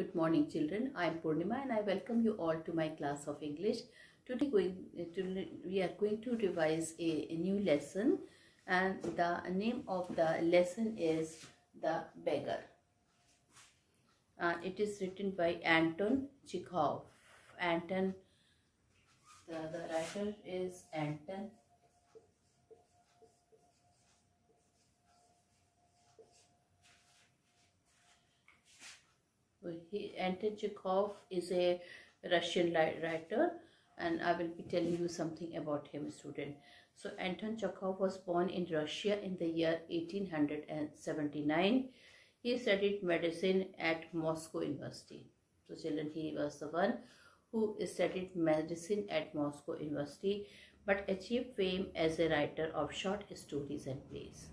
Good morning children. I am Purnima and I welcome you all to my class of English. Today we are going to revise a, new lesson and the name of the lesson is The Beggar. Uh, it is written by Anton Chekhov. Anton, the, the writer is Anton he, Anton Chekhov is a Russian writer and I will be telling you something about him student. So Anton Chekhov was born in Russia in the year 1879. He studied medicine at Moscow University. So children, he was the one who studied medicine at Moscow University but achieved fame as a writer of short stories and plays.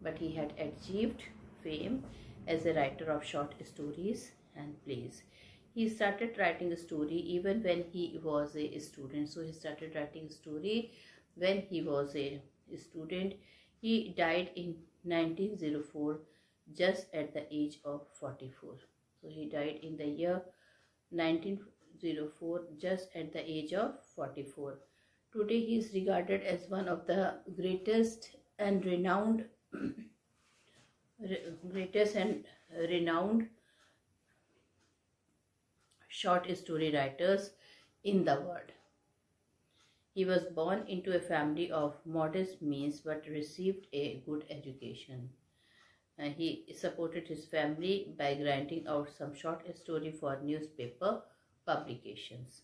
But he had achieved fame as a writer of short stories and plays. He started writing a story even when he was a student. So he started writing a story when he was a student. He died in 1904 just at the age of 44. So he died in the year 1904 just at the age of 44. Today he is regarded as one of the greatest and renowned greatest and renowned short story writers in the world. He was born into a family of modest means but received a good education. Uh, he supported his family by granting out some short story for newspaper publications.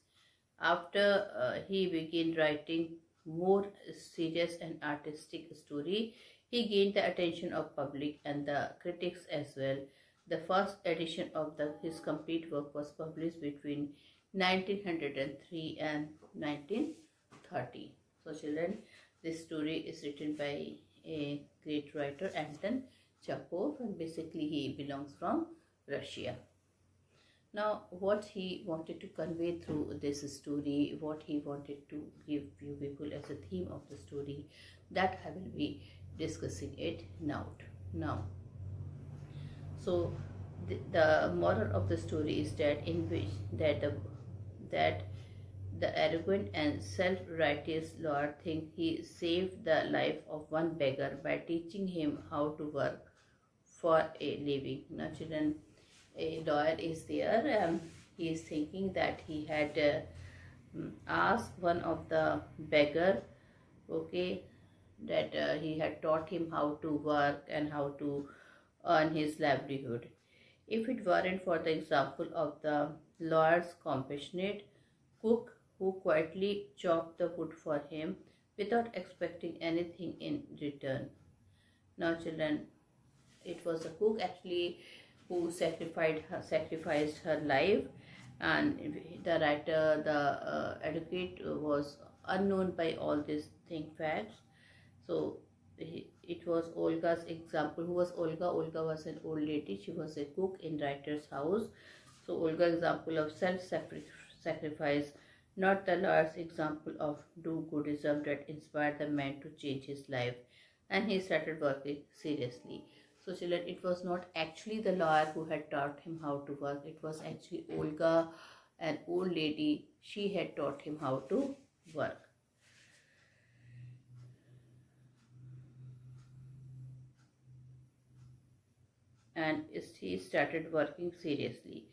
After uh, he began writing more serious and artistic story, he gained the attention of public and the critics as well. The first edition of the, his complete work was published between 1903 and 1930. So children, this story is written by a great writer Anton Chekhov and basically he belongs from Russia. Now what he wanted to convey through this story, what he wanted to give you people as a theme of the story, that I will be discussing it now now. So the, the moral of the story is that in which that the that the arrogant and self-righteous lord think he saved the life of one beggar by teaching him how to work for a living. Now children a lawyer is there he is thinking that he had uh, asked one of the beggar okay that uh, he had taught him how to work and how to earn his livelihood. If it weren't for the example of the lawyer's compassionate cook who quietly chopped the wood for him without expecting anything in return. Now children, it was the cook actually who sacrificed her, sacrificed her life and the writer, the uh, advocate was unknown by all these thing facts so it was Olga's example. Who was Olga? Olga was an old lady. She was a cook in writer's house. So Olga example of self-sacrifice, not the Lord's example of do-goodism that inspired the man to change his life. And he started working seriously. So children, it was not actually the lawyer who had taught him how to work. It was actually Olga, an old lady. She had taught him how to work. And he started working seriously.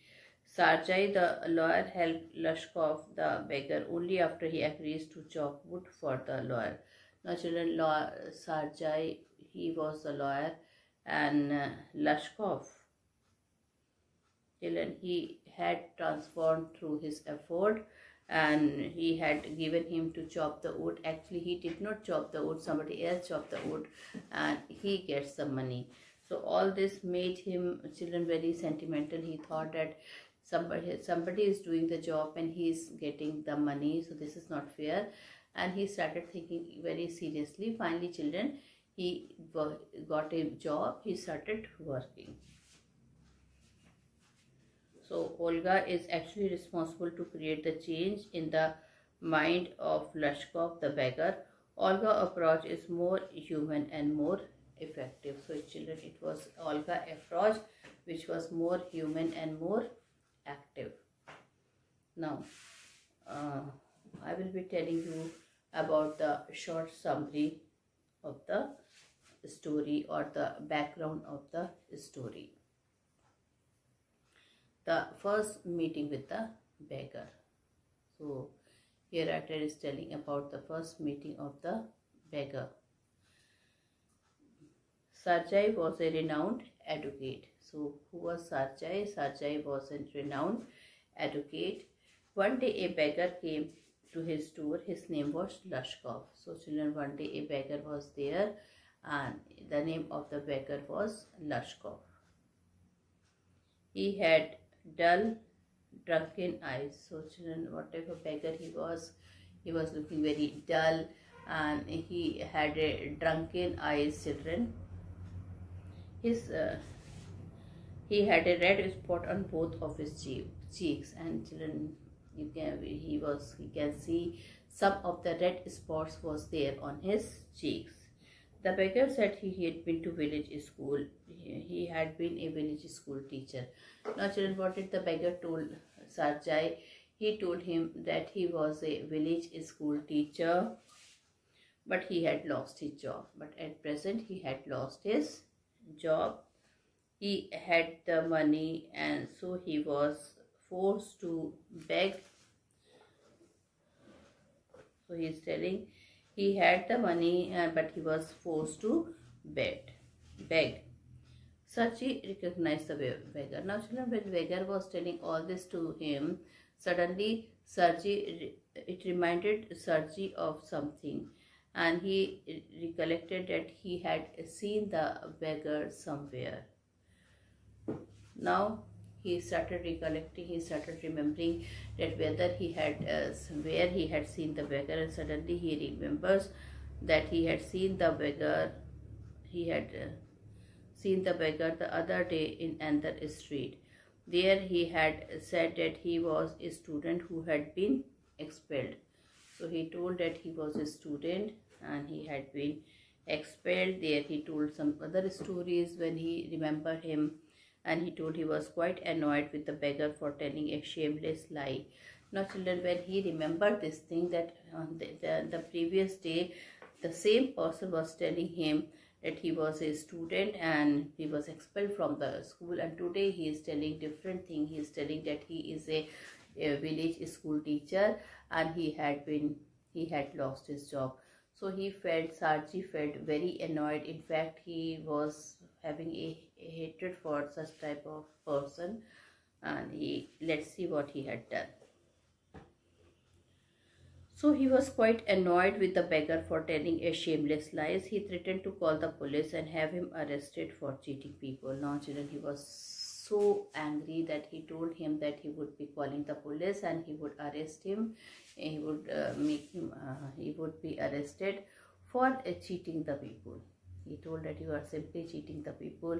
Sarjai, the lawyer, helped Lashkov, the beggar, only after he agrees to chop wood for the lawyer. Children, law, Sarjai, he was the lawyer, and uh, Lashkov, children, he had transformed through his effort and he had given him to chop the wood. Actually, he did not chop the wood, somebody else chopped the wood and he gets the money. So all this made him children very sentimental. He thought that somebody somebody is doing the job and he is getting the money. So this is not fair. And he started thinking very seriously. Finally, children, he got a job. He started working. So Olga is actually responsible to create the change in the mind of Lashkov, the beggar. Olga approach is more human and more effective. So children, it was Olga approach which was more human and more active. Now, uh, I will be telling you about the short summary of the story or the background of the story. The first meeting with the beggar. So, here actor is telling about the first meeting of the beggar. Sarjai was a renowned advocate. So, who was Sarjai? Sarjai was a renowned advocate. One day a beggar came to his door. His name was Lashkov. So, children, one day a beggar was there and the name of the beggar was Lashkov. He had dull, drunken eyes. So, children, whatever beggar he was, he was looking very dull and he had a drunken eyes, children. His uh, he had a red spot on both of his cheeks and children you can he was he can see some of the red spots was there on his cheeks the beggar said he had been to village school. He had been a village school teacher. Now children, what did the beggar told Sarjai? He told him that he was a village school teacher, but he had lost his job. But at present, he had lost his job. He had the money and so he was forced to beg. So he is telling he had the money, uh, but he was forced to beg. beg. Sarji recognized the beggar. Now, children, when beggar was telling all this to him, suddenly Sarji, it reminded Sarji of something and he recollected that he had seen the beggar somewhere. Now, he started recollecting, he started remembering that whether he had, uh, where he had seen the beggar and suddenly he remembers that he had seen the beggar, he had uh, seen the beggar the other day in another street. There he had said that he was a student who had been expelled. So he told that he was a student and he had been expelled. There he told some other stories when he remembered him and he told he was quite annoyed with the beggar for telling a shameless lie. Now children, when he remembered this thing that on the, the, the previous day, the same person was telling him that he was a student and he was expelled from the school and today he is telling different thing. He is telling that he is a, a village school teacher and he had been, he had lost his job. So he felt, Sarji felt very annoyed. In fact, he was having a, a hatred for such type of person and he let's see what he had done. So he was quite annoyed with the beggar for telling a shameless lies. He threatened to call the police and have him arrested for cheating people. Now children, he was so angry that he told him that he would be calling the police and he would arrest him. He would uh, make him, uh, he would be arrested for uh, cheating the people. He told that you are simply cheating the people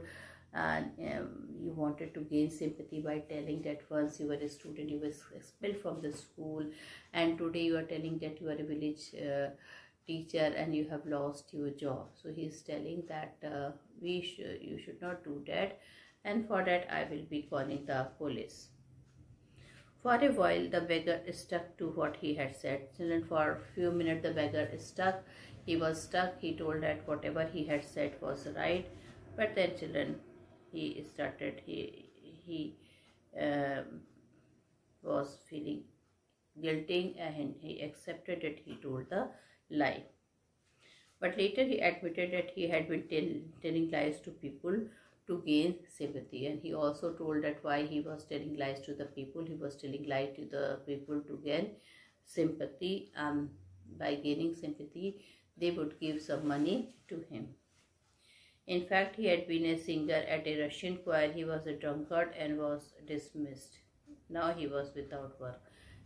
and um, you wanted to gain sympathy by telling that once you were a student you were expelled from the school and today you are telling that you are a village uh, teacher and you have lost your job so he is telling that uh, we should you should not do that and for that i will be calling the police for a while the beggar stuck to what he had said and for a few minutes the beggar stuck he was stuck. He told that whatever he had said was right. But then children, he started, he, he um, was feeling guilty and he accepted that he told the lie. But later he admitted that he had been tell, telling lies to people to gain sympathy and he also told that why he was telling lies to the people he was telling lies to the people to gain sympathy and by gaining sympathy they would give some money to him. In fact, he had been a singer at a Russian choir. He was a drunkard and was dismissed. Now he was without work.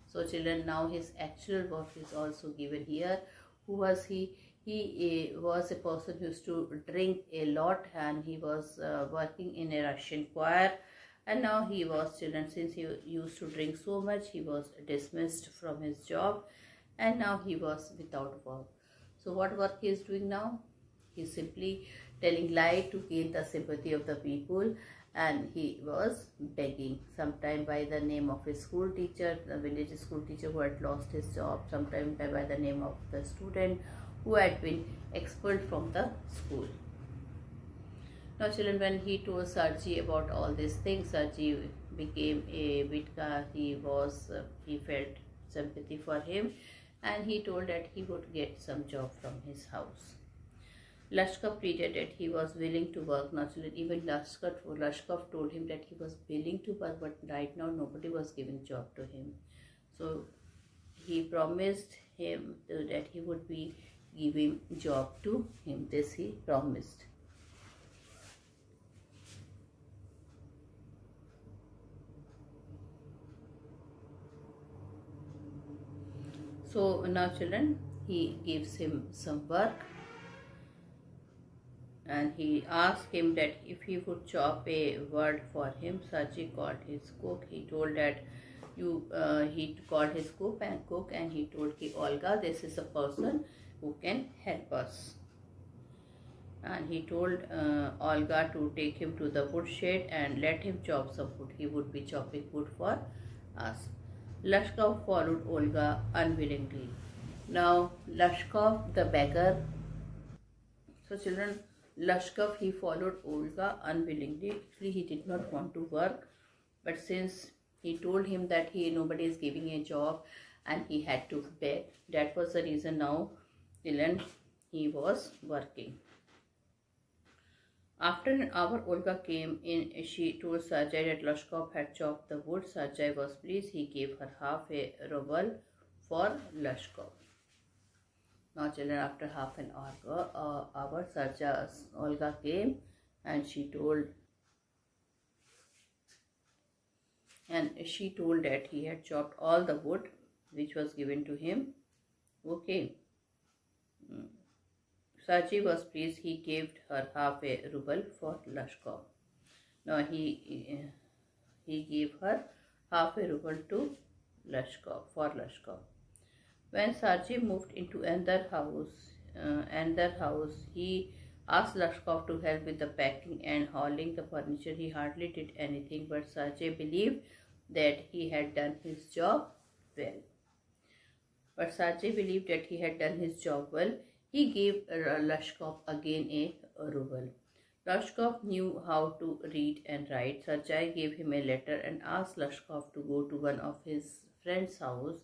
So children, now his actual work is also given here. Who was he? He was a person who used to drink a lot and he was uh, working in a Russian choir. And now he was children, since he used to drink so much, he was dismissed from his job and now he was without work. So what work he is doing now? He is simply telling lie to gain the sympathy of the people and he was begging sometime by the name of his school teacher the village school teacher who had lost his job sometime by the name of the student who had been expelled from the school now children when he told Sarji about all these things Sarji became a Vitka he was uh, he felt sympathy for him and he told that he would get some job from his house Lashkov pleaded that he was willing to work. Naturally, even Lashkov told him that he was willing to work, but right now nobody was giving job to him. So he promised him that he would be giving job to him. This he promised. So now children, he gives him some work and he asked him that if he would chop a word for him. Sarji called his cook. He told that you uh, he called his cook and cook and he told ki Olga, this is a person who can help us. And he told uh, Olga to take him to the woodshed and let him chop some wood. He would be chopping wood for us. Lashkov followed Olga unwillingly. Now Lashkov, the beggar, so children, Lashkov, he followed Olga unwillingly. Actually, he did not want to work, but since he told him that he nobody is giving a job and he had to beg, that was the reason now Dylan he was working. After an hour, Olga came in. She told Sarjay that Lashkov had chopped the wood. Sarjay was pleased. He gave her half a ruble for Lashkov. Now children, after half an hour, uh, hour Sarja Olga came and she told and she told that he had chopped all the wood which was given to him. Okay. Saji was pleased. He gave her half a ruble for Lashkov. Now he he gave her half a ruble to Lashkov for Lashkov. When Sarji moved into another house, uh, another house, he asked Lashkov to help with the packing and hauling the furniture. He hardly did anything, but Sarji believed that he had done his job well. But Sarji believed that he had done his job well. He gave Lashkov again a ruble. Lashkov knew how to read and write. Sarjai gave him a letter and asked Lashkov to go to one of his friend's house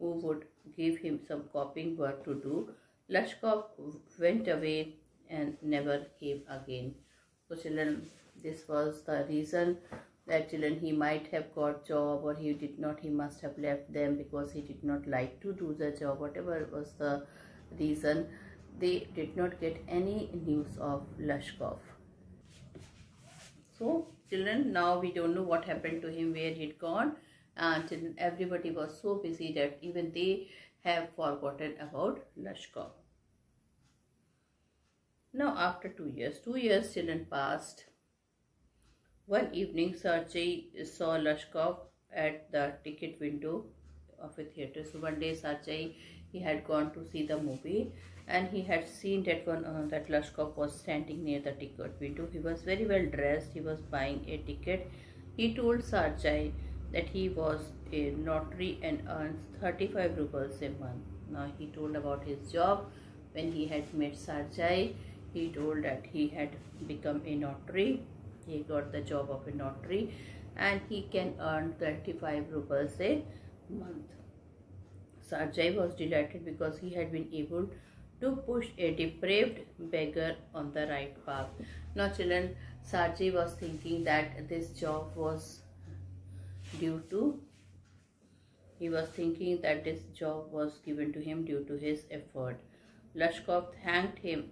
who would give him some copying work to do. Lashkov went away and never came again. So children, this was the reason that children he might have got job or he did not, he must have left them because he did not like to do the job, whatever was the reason. They did not get any news of Lashkov. So children, now we don't know what happened to him, where he'd gone uh, and everybody was so busy that even they have forgotten about Lashkov. Now after two years, two years children passed. One evening Sarjay saw Lashkov at the ticket window of a theatre. So one day Sarjay he had gone to see the movie and he had seen that one uh, that Lashkov was standing near the ticket window. He was very well dressed. He was buying a ticket. He told Sarjay that he was a notary and earns 35 rupees a month. Now he told about his job when he had met Sarjai. He told that he had become a notary. He got the job of a notary and he can earn 35 rupees a month. Sarjai was delighted because he had been able to push a depraved beggar on the right path. Now children, Sarjai was thinking that this job was due to he was thinking that this job was given to him due to his effort. Lashkov thanked him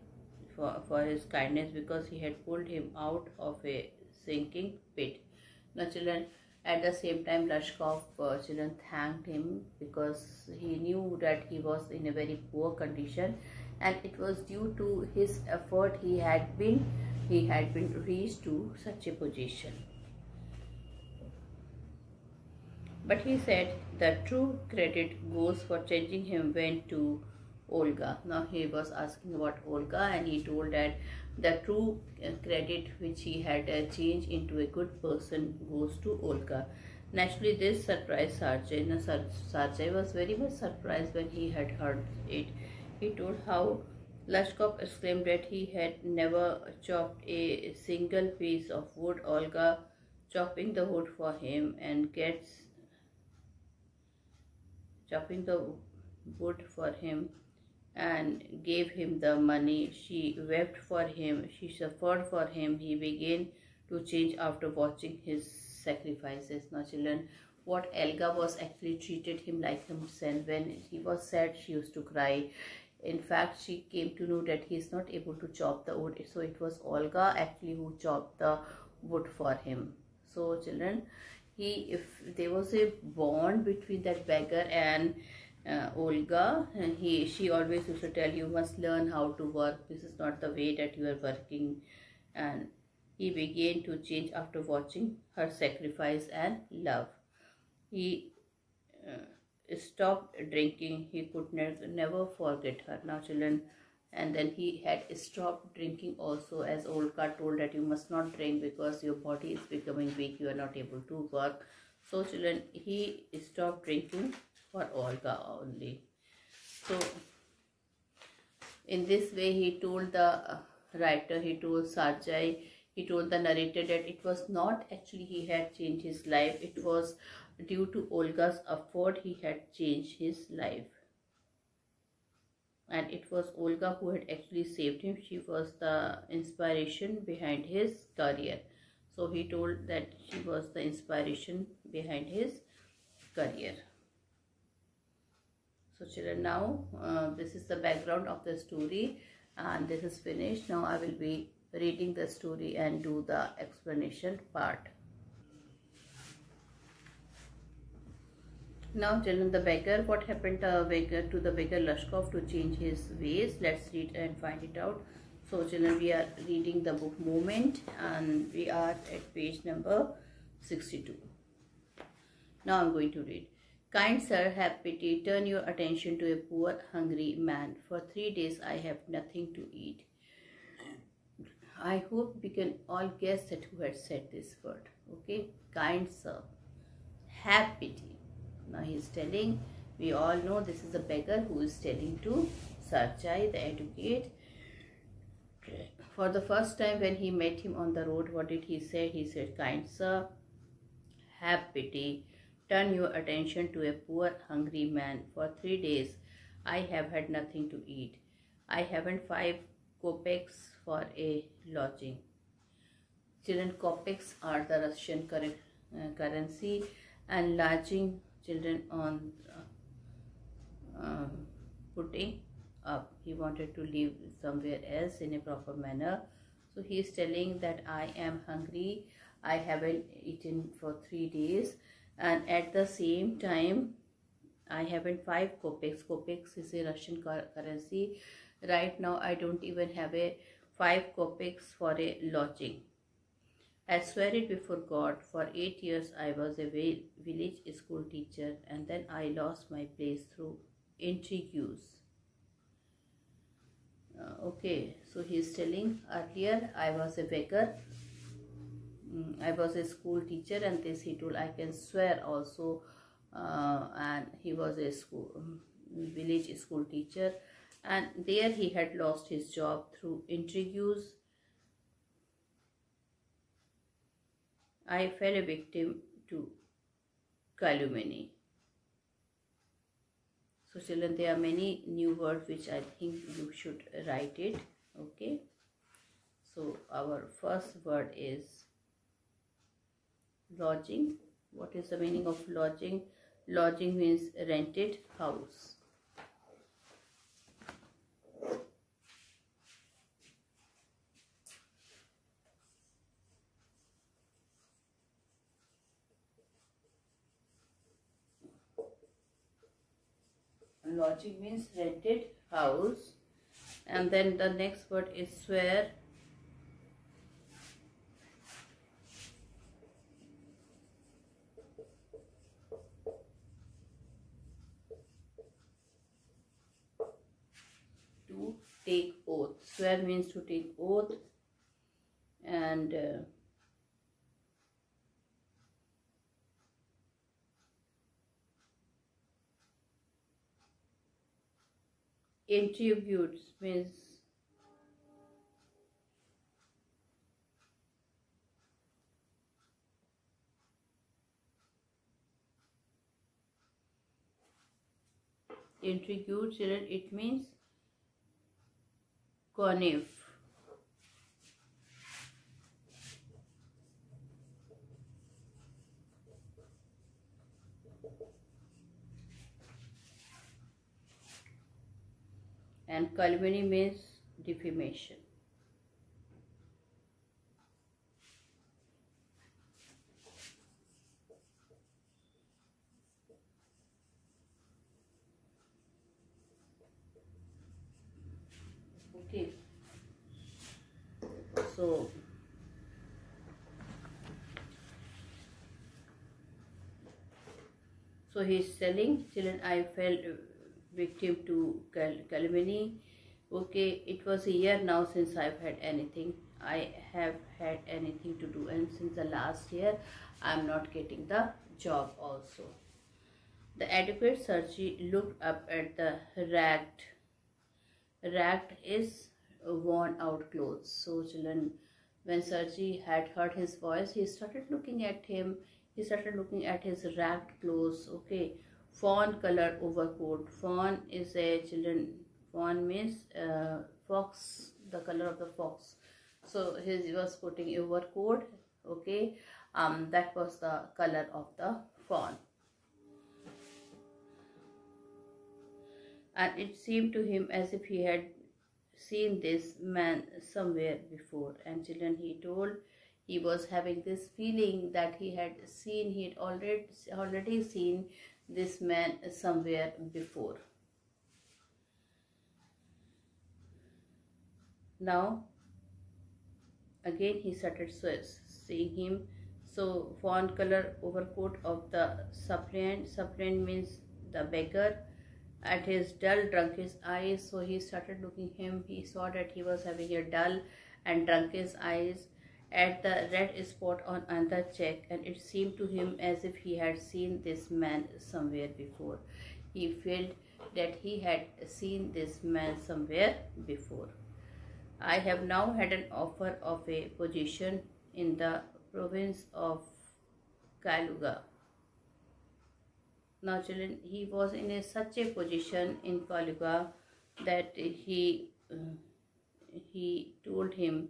for, for his kindness because he had pulled him out of a sinking pit. Now children, at the same time Lashkov uh, children thanked him because he knew that he was in a very poor condition and it was due to his effort he had been he had been reached to such a position. But he said the true credit goes for changing him went to Olga. Now he was asking about Olga and he told that The true credit which he had uh, changed into a good person goes to Olga. Naturally, this surprised Sarjay. Now, Sarjay was very much surprised when he had heard it. He told how Lashkov exclaimed that he had never chopped a single piece of wood. Olga chopping the wood for him and gets chopping the wood for him and gave him the money. She wept for him. She suffered for him. He began to change after watching his sacrifices. Now children, what Olga was actually treated him like himself. When he was sad, she used to cry. In fact, she came to know that he is not able to chop the wood. So it was Olga actually who chopped the wood for him. So children, he if there was a bond between that beggar and uh, Olga, he she always used to tell you must learn how to work. This is not the way that you are working, and he began to change after watching her sacrifice and love. He uh, stopped drinking. He could ne never forget her. Now, children, and then he had stopped drinking also as Olga told that you must not drink because your body is becoming weak. You are not able to work. So, children, he stopped drinking for Olga only. So, in this way, he told the uh, writer, he told Sarjay, he told the narrator that it was not actually he had changed his life. It was due to Olga's effort he had changed his life. And it was Olga who had actually saved him. She was the inspiration behind his career. So he told that she was the inspiration behind his career. So children, now uh, this is the background of the story and this is finished. Now I will be reading the story and do the explanation part. Now children, the beggar, what happened to, beggar, to the beggar Lashkov to change his ways? Let's read and find it out. So children, we are reading the book Moment and we are at page number 62. Now I'm going to read. Kind sir, have pity, turn your attention to a poor hungry man. For three days I have nothing to eat. I hope we can all guess that who had said this word. Okay, kind sir, have pity. Now he is telling, we all know this is a beggar who is telling to Sarjay, the advocate. For the first time when he met him on the road, what did he say? He said, kind sir, have pity. Turn your attention to a poor hungry man. For three days I have had nothing to eat. I haven't five kopecks for a lodging. Children kopecks are the Russian uh, currency and lodging children on uh, um, putting up. He wanted to live somewhere else in a proper manner. So he is telling that I am hungry. I haven't eaten for three days and at the same time I haven't five kopecks. Kopecks is a Russian currency Right now, I don't even have a 5 kopecks for a lodging. I swear it before God, for 8 years I was a village school teacher and then I lost my place through intrigues. Uh, okay, so he is telling earlier I was a beggar. Mm, I was a school teacher and this he told I can swear also uh, and he was a school um, village school teacher and there he had lost his job through intrigues. I fell a victim to calumny. So children, there are many new words which I think you should write it. Okay. So our first word is lodging. What is the meaning of lodging? Lodging means rented house. lodging means rented house and then the next word is swear to take oath. Swear means to take oath and uh, attributes means intrigued it means connive and calumny means defamation okay so so he's telling children i fell victim to cal- calumny okay it was a year now since i've had anything i have had anything to do and since the last year i'm not getting the job also the adequate Sarji looked up at the ragged ragged is worn out clothes. So children, when Sarji had heard his voice, he started looking at him. He started looking at his ragged clothes. Okay, fawn color overcoat. Fawn is a children. Fawn means uh, fox, the color of the fox. So his he was putting overcoat. Okay, um, that was the color of the fawn. and it seemed to him as if he had seen this man somewhere before and children he told he was having this feeling that he had seen he had already already seen this man somewhere before. Now again he started seeing him. So fawn color overcoat of the suppliant suppliant means the beggar. At his dull drunkish eyes so he started looking him. He saw that he was having a dull and drunkish eyes at the red spot on another cheek and it seemed to him as if he had seen this man somewhere before. He felt that he had seen this man somewhere before. I have now had an offer of a position in the province of kaluga. Now children, he was in a, such a position in Kaluga that he uh, he told him,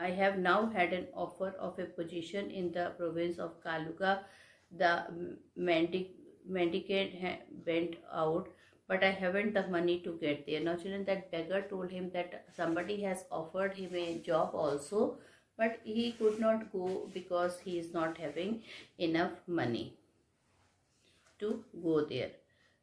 I have now had an offer of a position in the province of Kaluga. The mendic mendicant went out, but I haven't the money to get there. Now children, that beggar told him that somebody has offered him a job also, but he could not go because he is not having enough money to go there.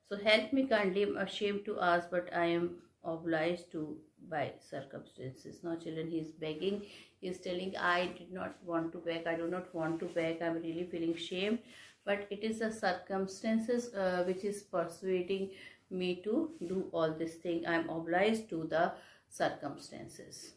So help me kindly, I'm ashamed to ask, but I am obliged to by circumstances. Now children, he is begging, he is telling, I did not want to beg, I do not want to beg, I'm really feeling shame. But it is the circumstances uh, which is persuading me to do all this thing. I am obliged to the circumstances.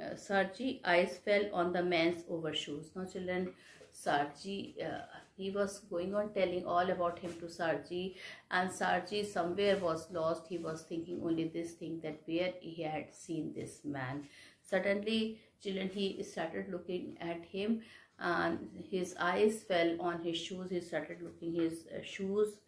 Uh, Sarji eyes fell on the man's overshoes. Now children, Sarji, uh, he was going on telling all about him to Sarji and Sarji somewhere was lost. He was thinking only this thing that where he had seen this man. Suddenly, children, he started looking at him and his eyes fell on his shoes. He started looking his uh, shoes.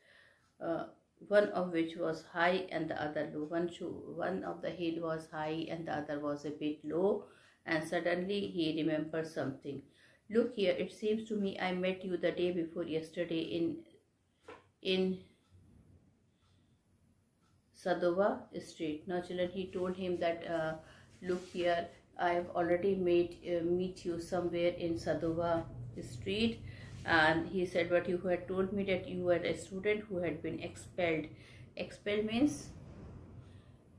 Uh, one of which was high and the other low. One, shoe, one of the heel was high and the other was a bit low and suddenly he remembered something. Look here, it seems to me I met you the day before yesterday in in Sadova street. Now children, he told him that uh, look here, I have already made uh, meet you somewhere in Sadova street. And he said but you had told me that you were a student who had been expelled. Expelled means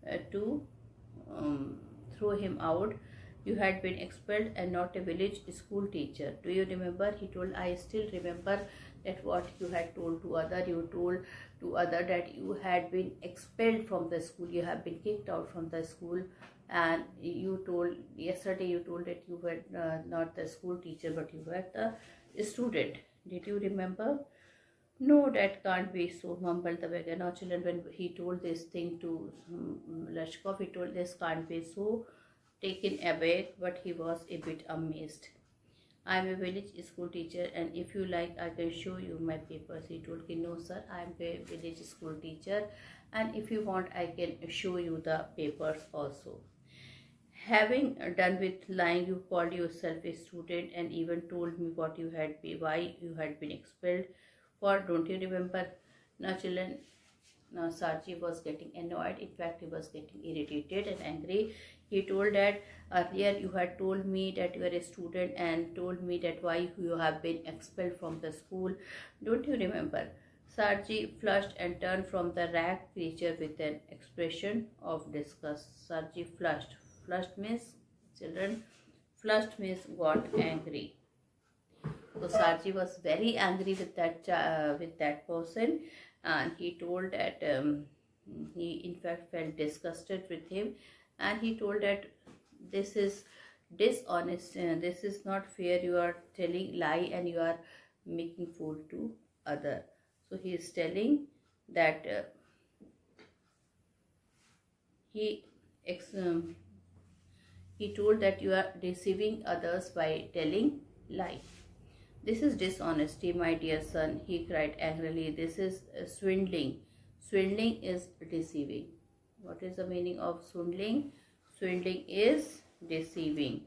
uh, to um, throw him out you had been expelled and not a village school teacher. Do you remember? He told, I still remember that what you had told to other. You told to other that you had been expelled from the school. You have been kicked out from the school. And you told, yesterday you told that you were uh, not the school teacher, but you were the student. Did you remember? No, that can't be so, mumbled the children, when he told this thing to um, Lashkov, he told this can't be so taken aback, but he was a bit amazed. I am a village school teacher and if you like I can show you my papers. He told me, no sir, I am a village school teacher and if you want I can show you the papers also. Having done with lying, you called yourself a student and even told me what you had been, why you had been expelled for. Don't you remember? Now children, now Sarji was getting annoyed. In fact, he was getting irritated and angry. He told that earlier you had told me that you are a student and told me that why you have been expelled from the school. Don't you remember? Sarji flushed and turned from the rag creature with an expression of disgust. Sarji flushed. Flushed means children. Flushed means got angry. So Sarji was very angry with that uh, with that person, and he told that um, he in fact felt disgusted with him, and he told that this is dishonest. Uh, this is not fair. You are telling lie and you are making fool to other. So he is telling that uh, he um, he told that you are deceiving others by telling lie. This is dishonesty, my dear son, he cried angrily. This is swindling. Swindling is deceiving. What is the meaning of swindling? Swindling is deceiving.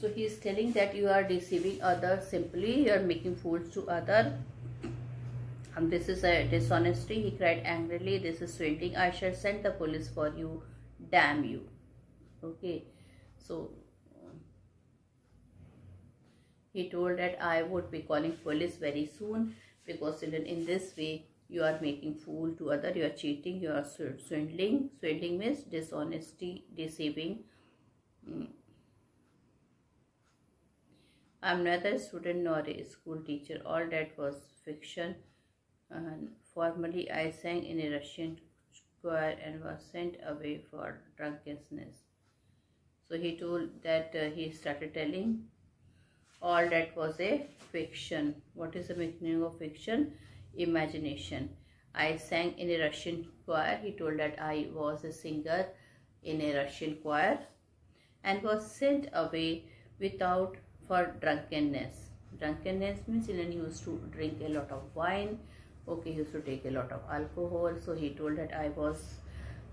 So he is telling that you are deceiving others simply, you are making fools to other. And this is a dishonesty, he cried angrily, this is swindling. I shall send the police for you, damn you. Okay, so he told that I would be calling police very soon because in this way you are making fool to other, you are cheating, you are swindling. Swindling means dishonesty, deceiving. Mm I'm neither a student nor a school teacher. All that was fiction. And formerly, I sang in a Russian choir and was sent away for drunkenness. So he told that uh, he started telling all that was a fiction. What is the meaning of fiction? Imagination. I sang in a Russian choir. He told that I was a singer in a Russian choir and was sent away without for drunkenness. Drunkenness means children used to drink a lot of wine. Okay, he used to take a lot of alcohol. So he told that I was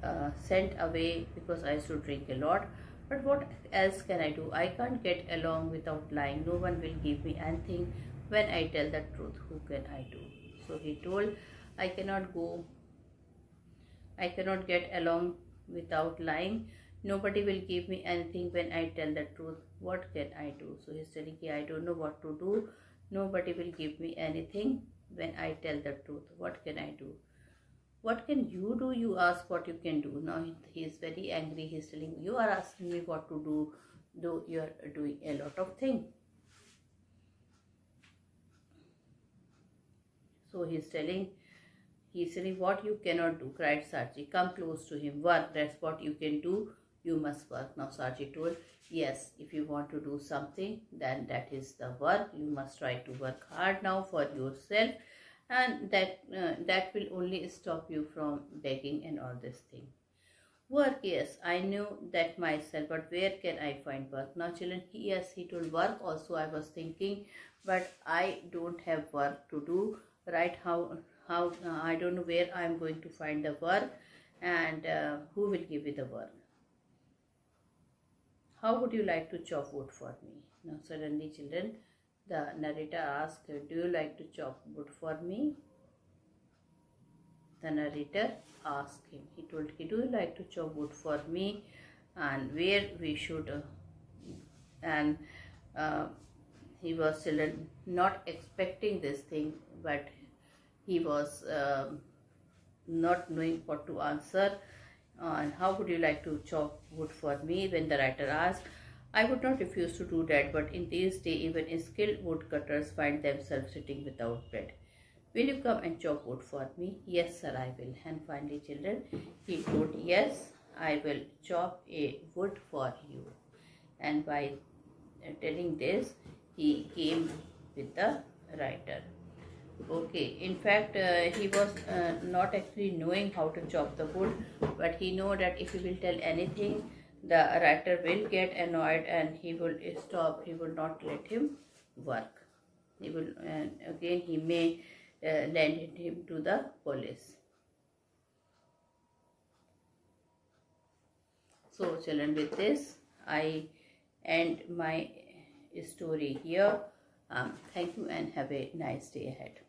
uh, sent away because I used to drink a lot. But what else can I do? I can't get along without lying. No one will give me anything when I tell the truth. Who can I do? So he told, I cannot go. I cannot get along without lying nobody will give me anything when I tell the truth. What can I do? So he's telling I don't know what to do. Nobody will give me anything when I tell the truth. What can I do? What can you do? You ask what you can do. Now he is very angry. He's telling you are asking me what to do, though you are doing a lot of things. So he's telling, he's telling what you cannot do, cried Sarji. Come close to him. Work, that's what you can do you must work. Now Sarji told, yes, if you want to do something, then that is the work. You must try to work hard now for yourself and that uh, that will only stop you from begging and all this thing. Work, yes, I knew that myself, but where can I find work? Now children, yes, he told work also I was thinking, but I don't have work to do, right? How, how uh, I don't know where I'm going to find the work and uh, who will give me the work. How would you like to chop wood for me? Now suddenly children, The narrator asked, Do you like to chop wood for me? The narrator asked him, He told, him, Do you like to chop wood for me? And where we should, uh, and uh, he was still not expecting this thing, but he was uh, not knowing what to answer. And how would you like to chop wood for me? When the writer asked, I would not refuse to do that, but in these days, even skilled woodcutters find themselves sitting without bread. Will you come and chop wood for me? Yes, sir, I will. And finally, children, he told, Yes, I will chop a wood for you. And by telling this, he came with the writer. Okay, in fact, uh, he was uh, not actually knowing how to chop the wood, but he know that if he will tell anything, the writer will get annoyed and he will stop he will not let him work. He will and again he may uh, lend him to the police. So children with this i end my story here. Um, thank you and have a nice day ahead